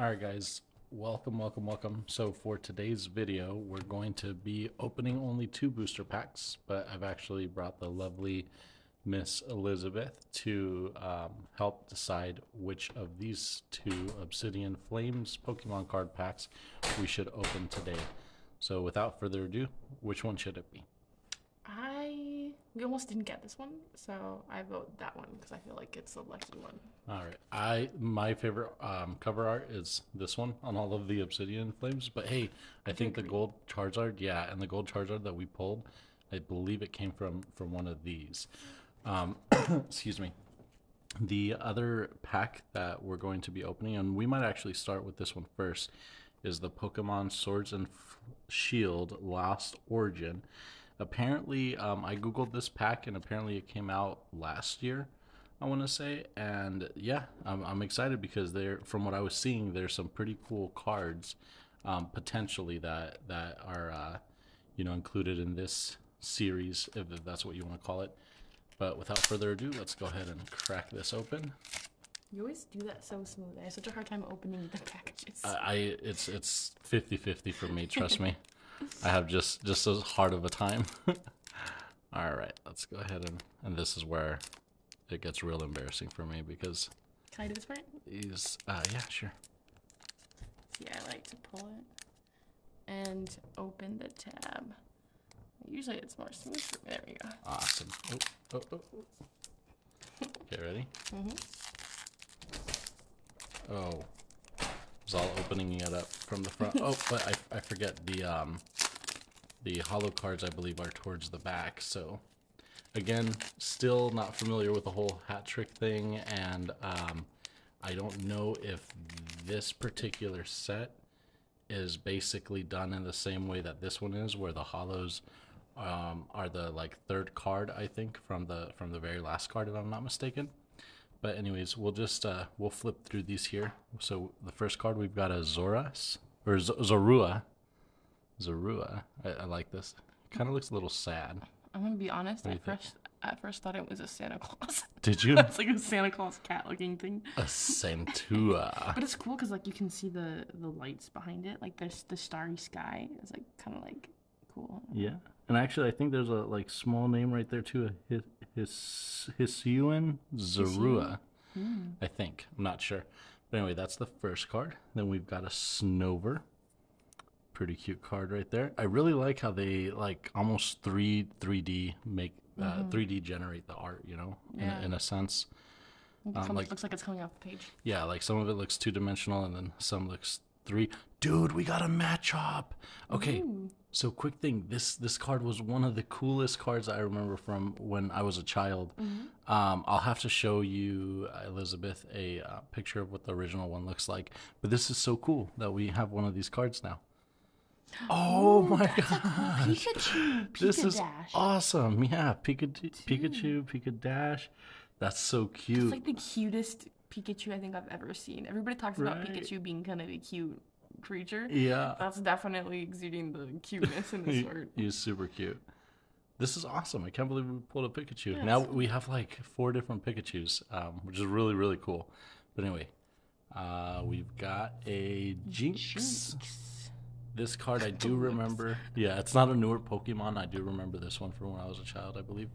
Alright guys, welcome, welcome, welcome. So for today's video, we're going to be opening only two booster packs, but I've actually brought the lovely Miss Elizabeth to um, help decide which of these two Obsidian Flames Pokemon card packs we should open today. So without further ado, which one should it be? We almost didn't get this one, so I vote that one because I feel like it's the lucky one. All right. I my favorite um, cover art is this one on all of the Obsidian Flames. But hey, I think the agree. gold Charizard, yeah, and the gold Charizard that we pulled, I believe it came from from one of these. Um, excuse me. The other pack that we're going to be opening, and we might actually start with this one first, is the Pokemon Swords and F- Shield Lost Origin. Apparently, um, I googled this pack, and apparently it came out last year. I want to say, and yeah, I'm, I'm excited because there, from what I was seeing, there's some pretty cool cards, um, potentially that that are, uh, you know, included in this series, if that's what you want to call it. But without further ado, let's go ahead and crack this open. You always do that so smooth. I have such a hard time opening the packages. I, I it's it's 50-50 for me. Trust me, I have just just as hard of a time. All right, let's go ahead and and this is where it gets real embarrassing for me because Can I do this part? he's uh yeah sure. See, I like to pull it and open the tab. Usually it's more smooth. There we go. Awesome. Oh, oh, oh, oh. Okay, ready? Mhm. Oh, I was all opening it up from the front. oh, but I, I forget the um the hollow cards I believe are towards the back. So again, still not familiar with the whole hat trick thing, and um, I don't know if this particular set is basically done in the same way that this one is, where the hollows um, are the like third card, I think, from the from the very last card, if I'm not mistaken. But anyways, we'll just uh, we'll flip through these here. So the first card we've got a Zoras or Z- Zorua. Zorua. I, I like this. Kind of looks a little sad. I'm gonna be honest. I first at first thought it was a Santa Claus. Did you? it's like a Santa Claus cat looking thing. a Centua. But it's cool because like you can see the the lights behind it. Like there's the starry sky. It's like kind of like cool. Yeah, and actually, I think there's a like small name right there too. His his Hisuian Zorua. I think. I'm not sure. But anyway, that's the first card. Then we've got a Snover. Pretty cute card right there. I really like how they like almost three 3D make uh, 3D generate the art. You know, in, Yeah. a, in a sense. It Um, like- looks like it's coming off the page. Yeah, like some of it looks two dimensional, and then some looks three. Dude, we got a match up. Okay, so quick thing. This this card was one of the coolest cards I remember from when I was a child. Um, I'll have to show you Elizabeth a uh, picture of what the original one looks like. But this is so cool that we have one of these cards now. Oh my god! Pikachu, This is Dash. awesome. Yeah, Pikachu, Pikachu, Pikadash. That's so cute. It's like the cutest Pikachu I think I've ever seen. Everybody talks about Pikachu being kind of a cute creature. yeah. That's definitely exuding the cuteness in this art. He's super cute. This is awesome. I can't believe we pulled a Pikachu. Yeah, now we have like four different Pikachus, um, which is really, really cool. But anyway, uh, we've got a Jynx. This card I do remember. Yeah, it's not a newer Pokemon. I do remember this one from when I was a child, I believe.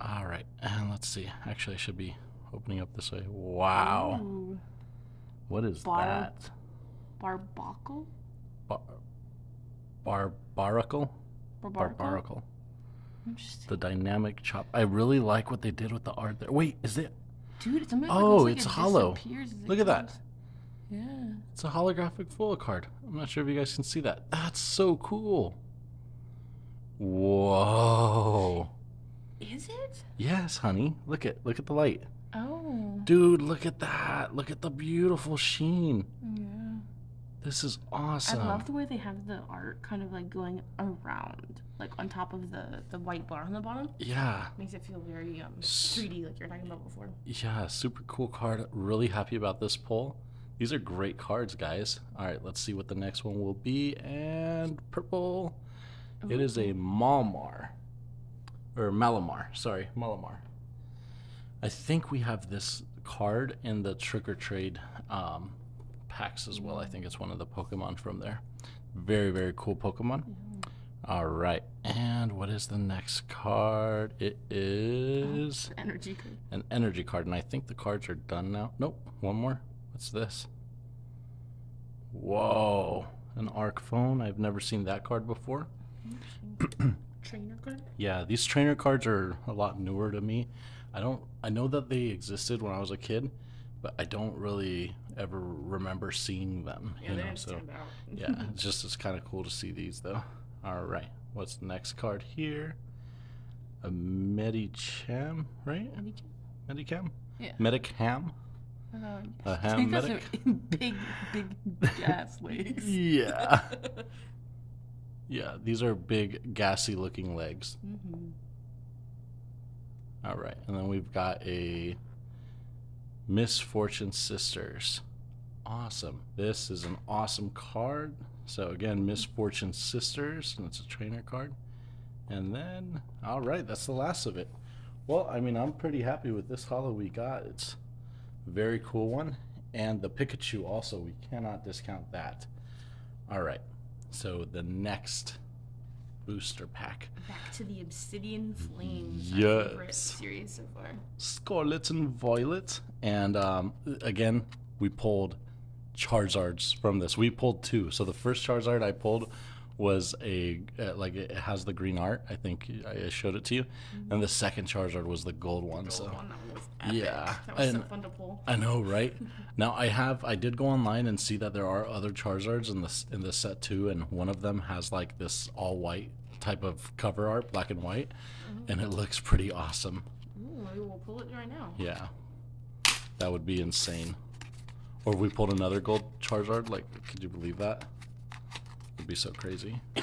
All right, and let's see. Actually, I should be opening up this way. Wow. Ooh, What is Bar- that? Barbacle? Bar- Barbaracle? Barbaracle? Barbaracle. Interesting. the dynamic chop. I really like what they did with the art there. Wait, is it? Dude, it's amazing. Oh, like it's it hollow. it Look at that. Yeah. It's a holographic full card. I'm not sure if you guys can see that. That's so cool. Whoa. Is it? Yes, honey. Look at look at the light. Oh. Dude, look at that. Look at the beautiful sheen. Yeah. This is awesome. I love the way they have the art kind of like going around, like on top of the the white bar on the bottom. yeah. Makes it feel very um S- 3D, like you were talking about before. Yeah, super cool card. Really happy about this pull. These are great cards, guys. All right, let's see what the next one will be. And purple. It is a Malmar. Or Malamar. Sorry, Malamar. I think we have this card in the Trick or Trade um, packs as well. I think it's one of the Pokemon from there. Very, very cool Pokemon. All right. And what is the next card? It is Energy card. an energy card. And I think the cards are done now. Nope. One more. What's this? Whoa. An Arc phone. I've never seen that card before. Trainer card. Yeah, these trainer cards are a lot newer to me. I don't I know that they existed when I was a kid, but I don't really ever remember seeing them. Yeah, you know, so yeah, it's just it's kind of cool to see these though. All right, what's the next card here? A Medicham, right? Card? Medicam, Yeah. Medicam. Uh, A ham medic. big, big gas legs. Yeah, yeah. These are big, gassy looking legs. hmm All right, and then we've got a Misfortune Sisters. Awesome. This is an awesome card. So again, Misfortune Sisters, and it's a trainer card. And then, all right, that's the last of it. Well, I mean, I'm pretty happy with this hollow we got. It's a very cool one, and the Pikachu also. We cannot discount that. All right, so the next booster pack. Back to the Obsidian Flames. Yes. series so far. Scarlet and Violet. And um, again, we pulled Charizards from this. We pulled two. So the first Charizard I pulled was a uh, like it has the green art. I think I showed it to you. And the second Charizard was the gold one. Gold so one, that one was epic. Yeah, That was so fun to pull. I know, right? now I have I did go online and see that there are other Charizards in this in this set too, and one of them has like this all white type of cover art, black and white, mm-hmm. and it looks pretty awesome. Ooh, maybe we'll pull it right now. Yeah. That would be insane. Or if we pulled another gold Charizard, like, could you believe that? It'd be so crazy.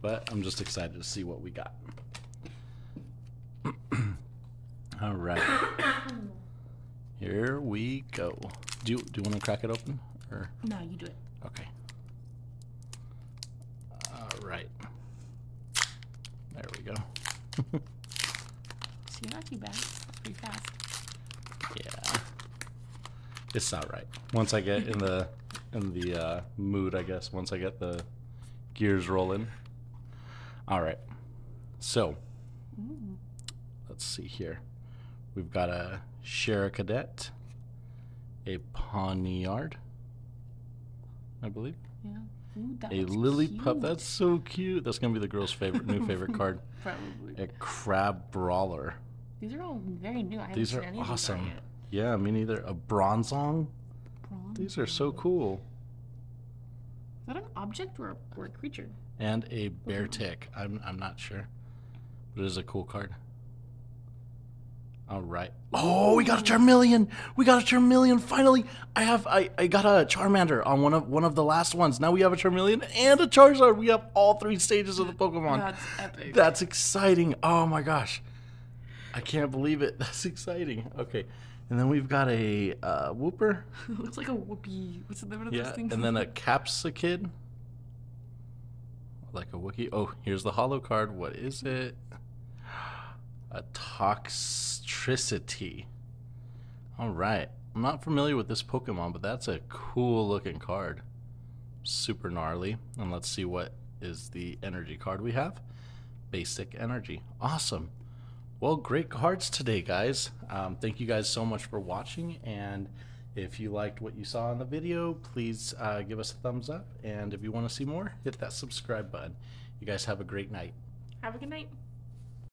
but I'm just excited to see what we got. All right. Here we go. Do you, do you want to crack it open? Or No, you do it. okay. All right. There we go. So you're not too bad. Pretty fast. Yeah. It's not right. Once I get in the in the uh, mood, I guess. Once I get the gears rolling. All right. So let's see here. We've got a Charcadet, a Pawniard, I believe, Yeah. Ooh, a Lily cute. Pup. That's so cute. That's gonna be the girl's favorite new favorite card. Probably. A Crabrawler. These are all very new. I haven't These are awesome. Yeah, me neither. A Bronzong. Bronze. These are so cool. Is that an object or a, or a creature? and a bear tick. I'm I'm not sure, but it is a cool card. All right. Oh, we got a Charmeleon. We got a Charmeleon. Finally, I have I, I got a Charmander on one of one of the last ones. Now we have a Charmeleon and a Charizard. We have all three stages of the Pokemon. That's epic. That's exciting. Oh my gosh. I can't believe it. That's exciting. Okay. And then we've got a uh, Wooper. looks like a whoopee. What's the name of Yeah, those things? and then a Capsakid. Like a Wookie. Oh, here's the hollow card. What is it? A Toxtricity. All right. I'm not familiar with this Pokemon, but that's a cool looking card. Super gnarly. And let's see what is the energy card we have. Basic energy. Awesome. Well, great cards today, guys. Um, thank you guys so much for watching. And if you liked what you saw in the video, please uh, give us a thumbs up. And if you want to see more, hit that subscribe button. You guys have a great night. Have a good night.